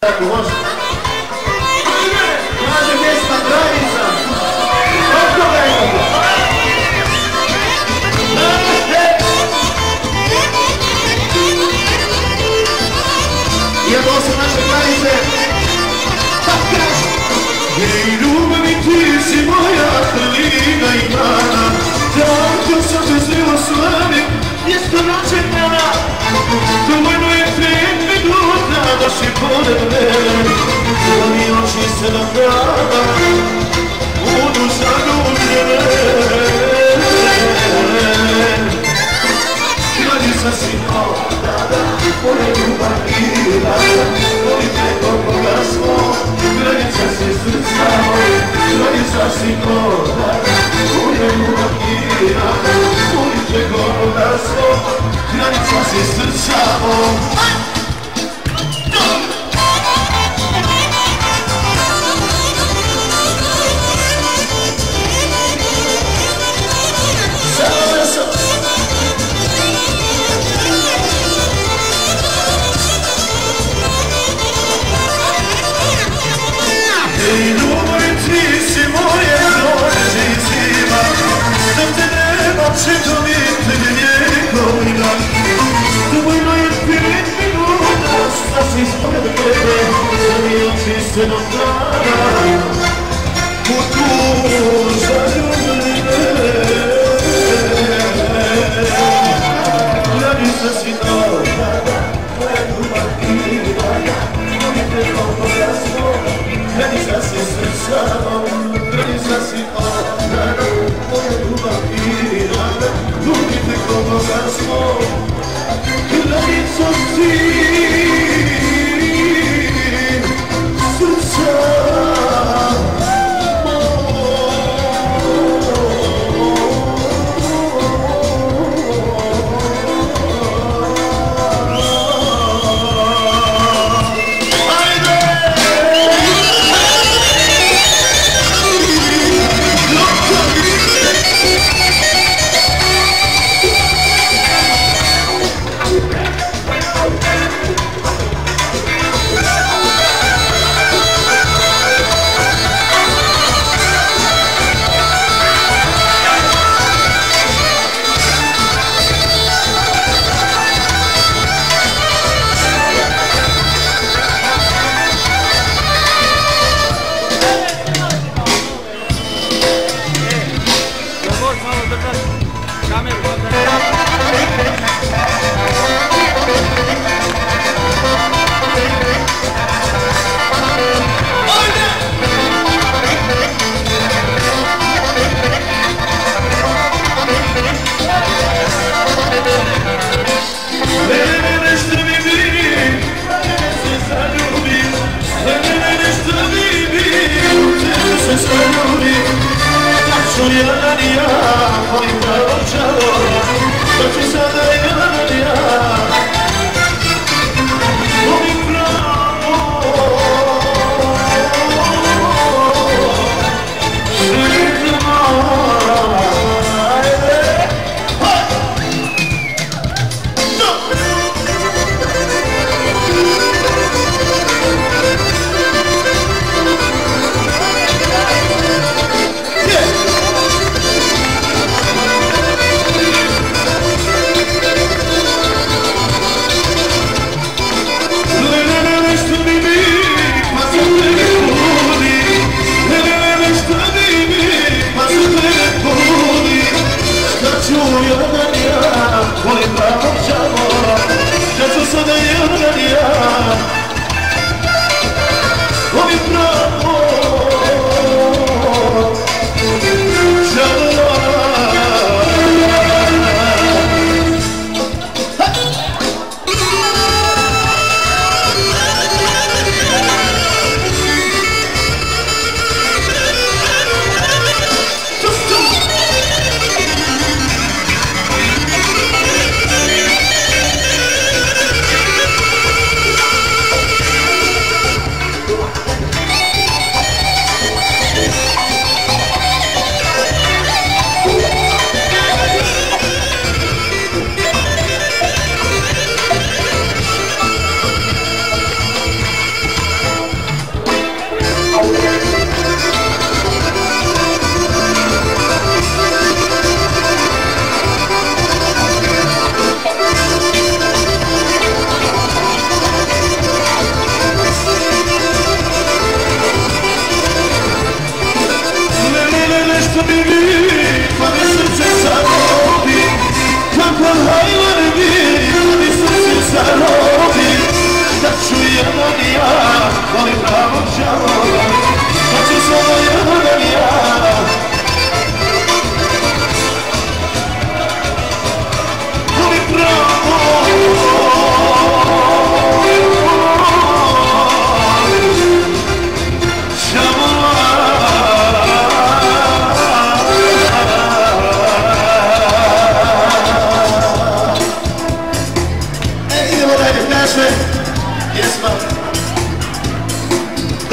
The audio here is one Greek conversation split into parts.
Так, у вас... کنم دلم یه چیز se nos trae. Juliana,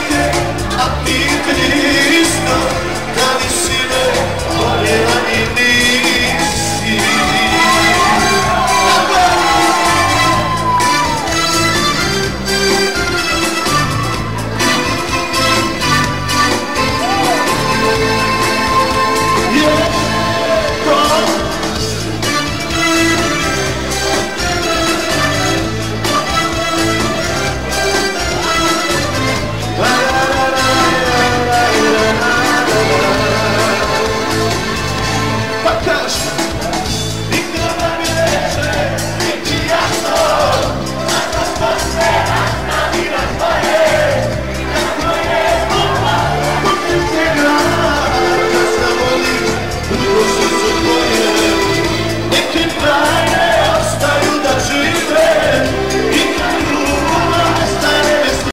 Είτε απ' δεις. κλείστα